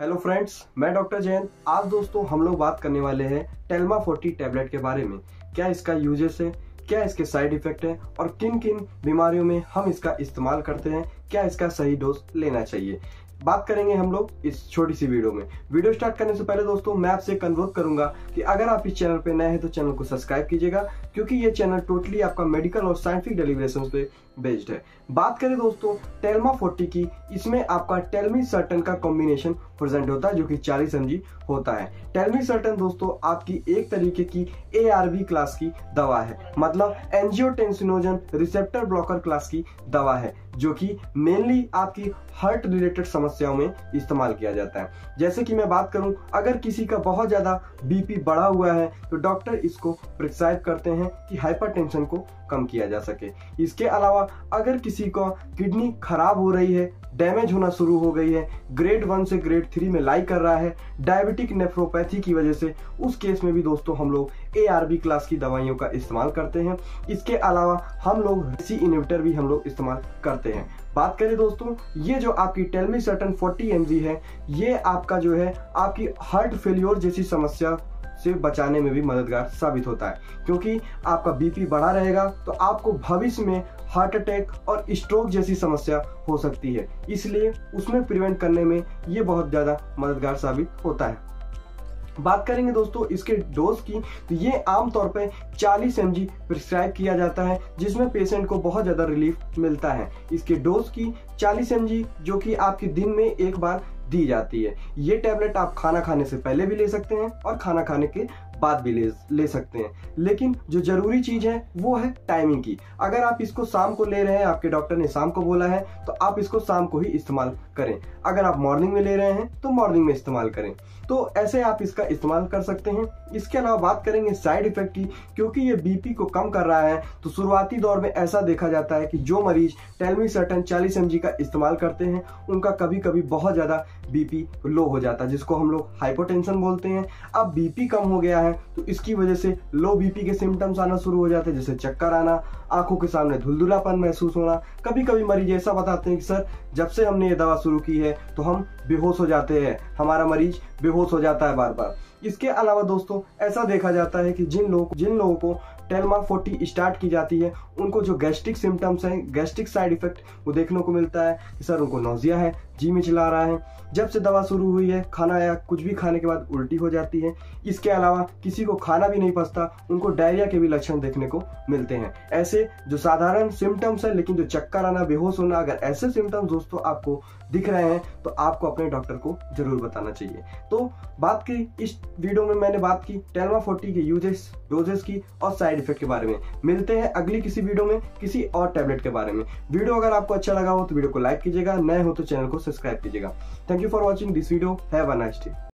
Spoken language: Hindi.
हेलो फ्रेंड्स मैं डॉक्टर जैन। आज दोस्तों हम लोग बात करने वाले हैं टेलमा फोर्टी टैबलेट के बारे में। क्या इसका यूजेस है? क्या इसके साइड इफ़ेक्ट है? और किन किन बीमारियों में हम इसका इस्तेमाल करते हैं? क्या इसका सही डोज लेना चाहिए? बात करेंगे हम लोग इस छोटी सी वीडियो में। वीडियो स्टार्ट करने से पहले दोस्तों, मैं आपसे अनुरोध करूँगा कि अगर आप इस चैनल पे नए हैं तो चैनल को सब्सक्राइब कीजिएगा, क्योंकि ये चैनल टोटली आपका मेडिकल और साइंटिफिक डेलीब्रेशन पे बेस्ड है। बात करें दोस्तों टेलमा 40 की, इसमें आपका टेलमी सर्टन का कॉम्बिनेशन प्रेजेंट होता है, जो कि 40 एम होता है। टेलमी सर्टन दोस्तों, आपकी एक तरीके की ए क्लास की दवा है। मतलब एंजियोटेंसिनोजन रिसेप्टर ब्लॉकर क्लास की दवा है। जो कि मेनली आपकी हार्ट रिलेटेड समस्याओं में इस्तेमाल किया जाता है। जैसे कि मैं बात करूँ, अगर किसी का बहुत ज़्यादा बीपी बढ़ा हुआ है तो डॉक्टर इसको प्रिस्क्राइब करते हैं कि हाइपरटेंशन को कम किया जा सके। इसके अलावा अगर किसी को किडनी खराब हो रही है डैमेज होना शुरू हो गई है। ग्रेड वन से ग्रेड थ्री में लाई कर रहा है। डायबिटिक नेफ्रोपैथी की वजह से उस केस में भी दोस्तों हम लोग ए क्लास की दवाइयों का इस्तेमाल करते हैं। इसके अलावा हम लोग सी इनिविटर भी हम लोग इस्तेमाल करते हैं। बात करें दोस्तों, ये जो आपकी टेलमी सर्टन 40 एम है, ये आपका जो है, आपकी हार्ट फेल्योर जैसी समस्या से बचाने में भी मददगार साबित होता है। क्योंकि आपका बीपी बढ़ा रहेगा तो आपको भविष्य में हार्ट अटैक और स्ट्रोक जैसी समस्या हो सकती है। इसलिए उसमें प्रिवेंट करने में ये बहुत ज़्यादा मददगार साबित होता है। बात करेंगे दोस्तों इसके डोज की तो ये आमतौर पर 40 एम जी प्रिस्क्राइब किया जाता है, जिसमें पेशेंट को बहुत ज़्यादा रिलीफ मिलता है। इसके डोज की 40 एम जी जो कि आपके दिन में एक बार दी जाती है। ये टैबलेट आप खाना खाने से पहले भी ले सकते हैं और खाना खाने के बाद भी ले ले सकते हैं। लेकिन जो ज़रूरी चीज़ है, वो है टाइमिंग की। अगर आप इसको शाम को ले रहे हैं, आपके डॉक्टर ने शाम को बोला है तो आप इसको शाम को ही इस्तेमाल करें। अगर आप मॉर्निंग में ले रहे हैं तो मॉर्निंग में इस्तेमाल करें। तो ऐसे आप इसका इस्तेमाल कर सकते हैं। इसके अलावा बात करेंगे साइड इफ़ेक्ट की, क्योंकि ये बीपी को कम कर रहा है तो शुरुआती दौर में ऐसा देखा जाता है कि जो मरीज़ टेलमी सर्टन चालीस एम का इस्तेमाल करते हैं, उनका कभी कभी बहुत ज़्यादा बीपी लो हो जाता है, जिसको हम लोग हाइपोटेंशन बोलते हैं। अब बीपी कम हो गया है तो इसकी वजह से लो बीपी के सिम्टम्स आना शुरू हो जाते हैं, जैसे चक्कर आना, आँखों के सामने धुलधुलापन महसूस होना। कभी कभी मरीज़ ऐसा बताते हैं कि, सर, जब से हमने ये दवा शुरू की है तो हम बेहोश हो जाते हैं, हमारा मरीज़ बेहोश हो जाता है बार बार इसके अलावा दोस्तों, ऐसा देखा जाता है कि जिन लोग जिन लोगों को टेलमा 40 स्टार्ट की जाती है, उनको जो गैस्ट्रिक सिम्टम्स हैं, गैस्ट्रिक साइड इफ़ेक्ट, वो देखने को मिलता है कि सर, उनको नोजिया है, जी में चला रहा है। जब से दवा शुरू हुई है, खाना या कुछ भी खाने के बाद उल्टी हो जाती है। इसके अलावा किसी को खाना भी नहीं पचता, उनको डायरिया के भी लक्षण देखने को मिलते हैं। ऐसे जो साधारण सिम्टम्स है, लेकिन जो चक्कर आना, बेहोश होना, अगर ऐसे सिम्टम्स दोस्तों आपको दिख रहे हैं तो आपको अपने डॉक्टर को ज़रूर बताना चाहिए। तो बात की इस वीडियो में मैंने बात की टेलमा फोर्टी के यूजेस डोजेस की और साइड इफ़ेक्ट के बारे में। मिलते हैं अगली किसी वीडियो में, किसी और टैबलेट के बारे में। वीडियो अगर आपको अच्छा लगा हो तो वीडियो को लाइक कीजिएगा, नए हो तो चैनल को सब्सक्राइब कीजिएगा। Thank you for watching this video have a nice day